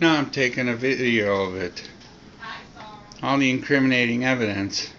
Now I'm taking a video of it. All the incriminating evidence.